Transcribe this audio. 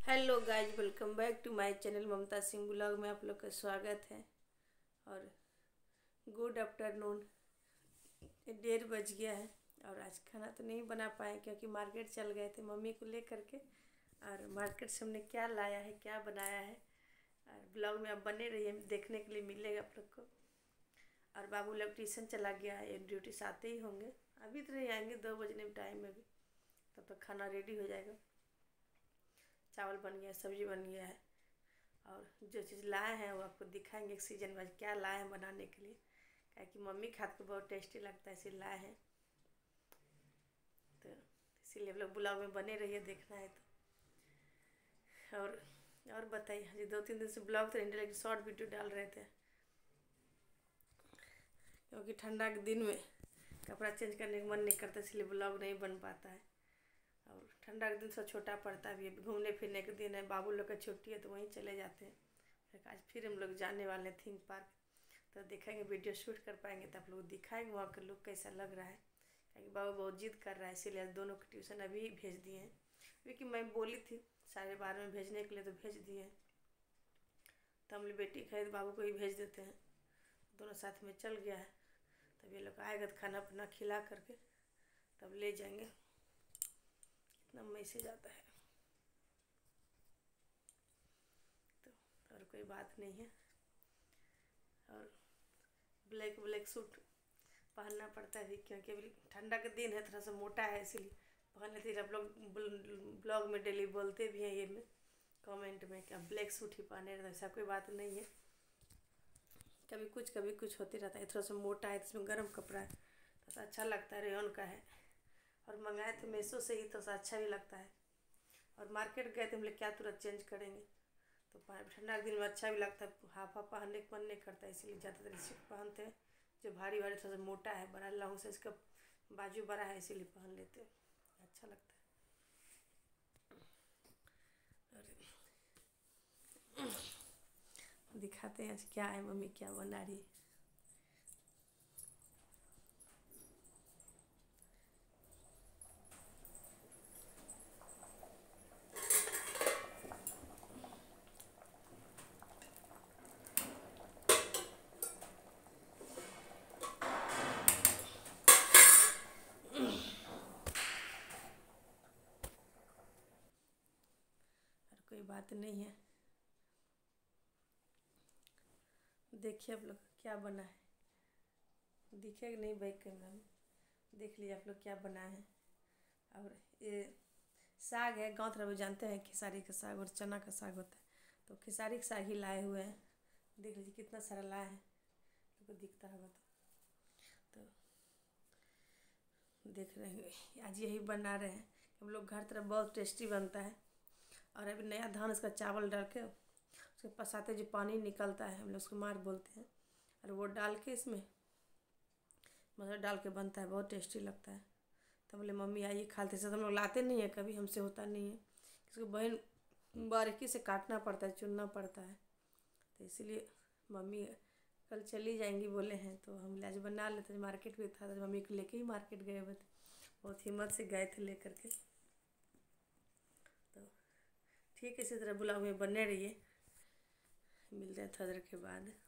Hello guys welcome back to my channel Mamta Singh blog में आप लोग का स्वागत है। और गुड आफ्टरनून, डेढ़ बज गया है और आज खाना तो नहीं बना पाए क्योंकि मार्केट चल गए थे मम्मी को ले करके और मार्केट से हमने क्या लाया है, क्या बनाया है, और ब्लॉग में आप बने रहिए, देखने के लिए मिलेगा आप लोग को। और बाबू लोग ट्यूशन चला गया है ड्यूटी से आते ही होंगे। अभी तो नहीं आएँगे, दो बजने में टाइम में भी तब तक खाना रेडी हो जाएगा। चावल बन गया, सब्ज़ी बन गया है। और जो चीज़ लाए हैं वो आपको दिखाएँगे एक सीज़न वाइज क्या लाए हैं बनाने के लिए। क्या कि मम्मी खाद को बहुत टेस्टी लगता है, इसीलिए लाए हैं। तो इसीलिए लोग ब्लॉग में बने रहिए देखना है तो। और और बताइए हाँ जी दो तीन दिन से ब्लॉग तो नहीं, लेकिन शॉर्ट वीडियो डाल रहे थे। क्योंकि ठंडा के दिन में कपड़ा चेंज करने का मन नहीं करता, इसलिए ब्लॉग नहीं बन पाता है। और ठंडा के दिन सब छोटा पड़ता भी है घूमने फिरने के दिन है, बाबू लोग का छुट्टी है तो वहीं चले जाते हैं। फिर आज फिर हम लोग जाने वाले हैं थीम पार्क तो देखेंगे वीडियो शूट कर पाएँगे तो आप लोग दिखाएँगे वहाँ का लुक कैसा लग रहा है। क्योंकि बाबू बहुत जिद कर रहा है, इसीलिए दोनों को ट्यूशन अभी भेज दिए हैं। क्योंकि मैं बोली थी साढ़े बारह में भेजने के लिए तो भेज दिए हैं। तो हम लोग बेटी खरीद, बाबू को ही भेज देते हैं। दोनों साथ में चल गया है। तब ये लोग आएगा तो खाना अपना खिला करके। तब ले जाएँगे। इतना मैसेज आता है। तो और कोई बात नहीं है। और ब्लैक ब्लैक सूट पहनना पड़ता है क्योंकि अभी ठंडा का दिन है, थोड़ा सा मोटा है, इसीलिए पहन लेते आप लोग ब्लॉग में डेली बोलते भी हैं ये में, कमेंट में कि ब्लैक सूट ही पहने रहते ऐसा कोई बात नहीं है। कभी कुछ कभी कुछ होते रहता है, थोड़ा सा मोटा है इसमें गर्म कपड़ा है तो अच्छा लगता है रेन का है। और मंगाए तो मीशो से ही थोड़ा तो अच्छा भी लगता है। और मार्केट गए थे, हम लोग क्या तुरंत चेंज करेंगे। तो ठंडा के दिन में अच्छा भी लगता है, हाफ़ हाफ़ पहनने का मन नहीं करता है इसीलिए ज़्यादातर इसी पहनते हैं। जो भारी भारी थोड़ा सा मोटा है, बड़ा लहू से इसका बाजू बड़ा है, इसीलिए पहन लेते हैं। अच्छा लगता है। दिखाते हैं आज क्या है, मम्मी क्या बना रही है। कोई बात नहीं है। देखिए आप लोग क्या बना है। दिखेगा नहीं बैक कैमरा में? देख लीजिए आप लोग क्या बना है। और ये साग है, गाँव तरफ़ जानते हैं खेसारी का साग और चना का साग होता है। तो खेसारी का साग ही लाए हुए हैं। देख लीजिए कितना सारा लाए हैं। तो दिखता होगा तो। तो देख रहे हैं, आज यही बना रहे हैं। हम लोग घर तरफ़ बहुत टेस्टी बनता है। और अभी नया धान इसका चावल डाल के उसके पसाते जो पानी निकलता है, हम लोग उसको मार बोलते हैं। और वो डाल के इसमें मतलब डाल के बनता है, बहुत टेस्टी लगता है। तो बोले, मम्मी, आइए खाते से हम लोग लाते नहीं है कभी, हमसे होता नहीं है। इसको बहन बारीकी से काटना पड़ता है, चुनना पड़ता है। तो इसीलिए मम्मी कल चली जाएँगी बोले हैं तो हम आज बना लेते मार्केट भी था तो मम्मी को लेके ही मार्केट गए हुए थे बहुत हिम्मत से गए थे लेकर के। ठीक है इसी तरह ब्लॉग में बने रहिए। मिलते हैं थोड़ा देर के बाद।